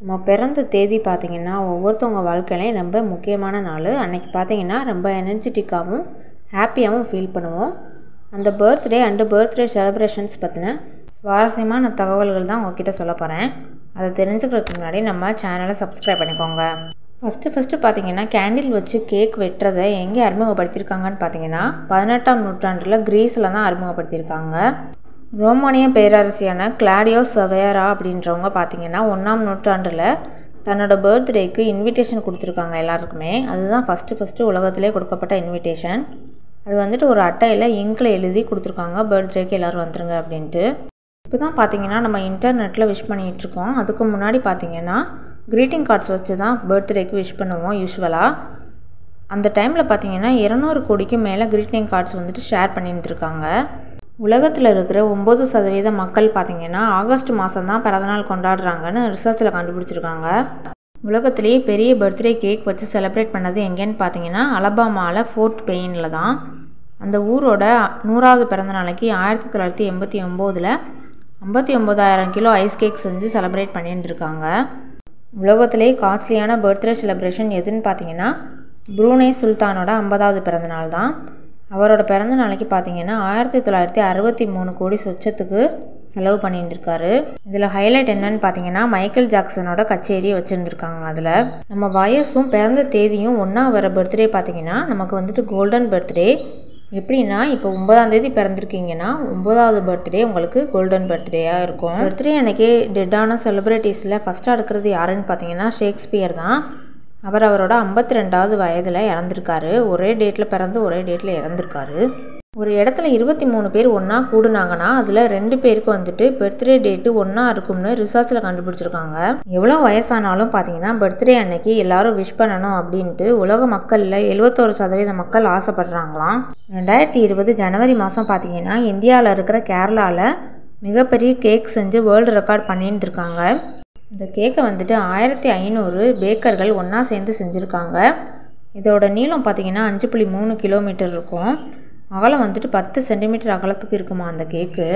நம்ம பிறந்த தேதி பார்த்திங்கன்னா ஒவ்வொருத்தவங்க வாழ்க்கையிலையும் ரொம்ப முக்கியமான நாள். அன்றைக்கி பார்த்திங்கன்னா ரொம்ப எனர்ஜெட்டிக்காகவும் ஹாப்பியாகவும் ஃபீல் பண்ணுவோம். அந்த பர்த்டே அண்டு பர்த்டே செலிப்ரேஷன்ஸ் பற்றின சுவாரஸ்யமான தகவல்கள் தான் உங்ககிட்ட சொல்ல போகிறேன் அதை தெரிஞ்சுக்கிறதுக்கு முன்னாடி நம்ம சேனலை சப்ஸ்கிரைப் பண்ணிக்கோங்க. ஃபஸ்ட்டு ஃபஸ்ட்டு பார்த்தீங்கன்னா கேண்டில் வச்சு கேக் வெட்டுறதை எங்கே அறிமுகப்படுத்தியிருக்காங்கன்னு பார்த்தீங்கன்னா பதினெட்டாம் நூற்றாண்டில் க்ரீஸில் தான் அறிமுகப்படுத்தியிருக்காங்க. ரோமானிய பேரரசியான கிளாடியோ சவேரா அப்படின்றவங்க பார்த்தீங்கன்னா ஒன்றாம் நூற்றாண்டில் தன்னோட பர்த்டேக்கு இன்விடேஷன் கொடுத்துருக்காங்க எல்லாருக்குமே. அதுதான் ஃபஸ்ட்டு ஃபஸ்ட்டு உலகத்திலே கொடுக்கப்பட்ட இன்விடேஷன் அது வந்துட்டு ஒரு அட்டையில் இங்கில் எழுதி கொடுத்துருக்காங்க. பர்த்டேக்கு எல்லோரும் வந்துருங்க அப்படின்ட்டு. இப்போ தான் பார்த்தீங்கன்னா நம்ம இன்டர்நெட்டில் விஷ் பண்ணிகிட்ருக்கோம் அதுக்கு முன்னாடி பார்த்தீங்கன்னா க்ரீட்டிங் கார்ட்ஸ் வச்சு தான் பர்த்டேக்கு விஷ் பண்ணுவோம் யூஸ்வலாக அந்த டைமில் பார்த்தீங்கன்னா இரநூறு கோடிக்கு மேலே க்ரீட்டிங் கார்ட்ஸ் வந்துட்டு ஷேர் பண்ணியிருந்துருக்காங்க உலகத்தில் இருக்கிற ஒம்பது சதவீத மக்கள் பார்த்திங்கன்னா ஆகஸ்ட் மாதம் தான் பிறந்தநாள் கொண்டாடுறாங்கன்னு ரிசர்ச்சில் கண்டுபிடிச்சிருக்காங்க. உலகத்திலேயே பெரிய பர்த்டே கேக் வச்சு செலிப்ரேட் பண்ணது எங்கேன்னு பார்த்தீங்கன்னா அலபாமாவில் ஃபோர்ட் பெயினில் தான். அந்த ஊரோட நூறாவது பிறந்த நாளைக்கு ஆயிரத்தி தொள்ளாயிரத்தி எண்பத்தி ஒம்போதில் ஐம்பத்தி ஒம்பதாயிரம் கிலோ ஐஸ் கேக் செஞ்சு செலிப்ரேட் பண்ணிட்டுருக்காங்க உலகத்திலே காஸ்ட்லியான பர்த்டே செலிப்ரேஷன் எதுன்னு பார்த்தீங்கன்னா ப்ரூனே சுல்தானோட ஐம்பதாவது பிறந்தநாள் தான். அவரோட பிறந்த நாளைக்கு பார்த்தீங்கன்னா ஆயிரத்தி தொள்ளாயிரத்தி அறுபத்தி மூணு கோடி சொச்சத்துக்கு செலவு பண்ணியிருந்திருக்காரு. இதில் ஹைலைட் என்னன்னு பார்த்தீங்கன்னா மைக்கேல் ஜாக்சனோட கச்சேரி வச்சுருந்துருக்காங்க அதில். நம்ம வயசும் பிறந்த தேதியும் ஒன்றா வர பர்த்டே பார்த்தீங்கன்னா நமக்கு வந்துட்டு கோல்டன் பர்த்டே எப்படின்னா இப்போ ஒன்பதாம் தேதி பிறந்திருக்கீங்கன்னா ஒன்பதாவது பர்த்டே உங்களுக்கு கோல்டன் பர்த்டேயாக இருக்கும். பர்த்டே அன்றைக்கி டெட்டான செலிப்ரிட்டிஸில் ஃபஸ்ட்டாக இருக்கிறது யாருன்னு பார்த்தீங்கன்னா ஷேக்ஸ்பியர் தான். அவர் அவரோட ஐம்பத்தி ரெண்டாவது வயதில் இறந்துருக்காரு. ஒரே டேட்டில் பிறந்து ஒரே டேட்டில் இறந்துருக்காரு. ஒரு இடத்துல இருபத்தி மூணு பேர் ஒன்றா கூடுனாங்கன்னா அதில் ரெண்டு பேருக்கு வந்துட்டு பர்த்டே டேட்டு ஒன்றா இருக்கும்னு ரிசர்ச்சில் கண்டுபிடிச்சிருக்காங்க. எவ்வளோ வயசானாலும் பார்த்தீங்கன்னா பர்த்டே அன்னைக்கு எல்லாரும் விஷ் பண்ணணும் அப்படின்ட்டு உலக மக்களில் எழுபத்தோரு சதவீத மக்கள் ஆசைப்படுறாங்களாம். ரெண்டாயிரத்தி இருபது ஜனவரி மாதம் பார்த்தீங்கன்னா இந்தியாவில் இருக்கிற கேரளாவில் மிகப்பெரிய கேக் செஞ்சு வேர்ல்டு ரெக்கார்ட் பண்ணியிருந்துருக்காங்க இந்த கேக்கை வந்துட்டு ஆயிரத்தி ஐநூறு பேக்கர்கள் ஒன்றா சேர்ந்து செஞ்சுருக்காங்க. இதோட நீளம் பார்த்திங்கன்னா அஞ்சு புள்ளி மூணு கிலோமீட்டர் இருக்கும். அகலம் வந்துட்டு பத்து சென்டிமீட்டர் அகலத்துக்கு இருக்குமா அந்த கேக்கு?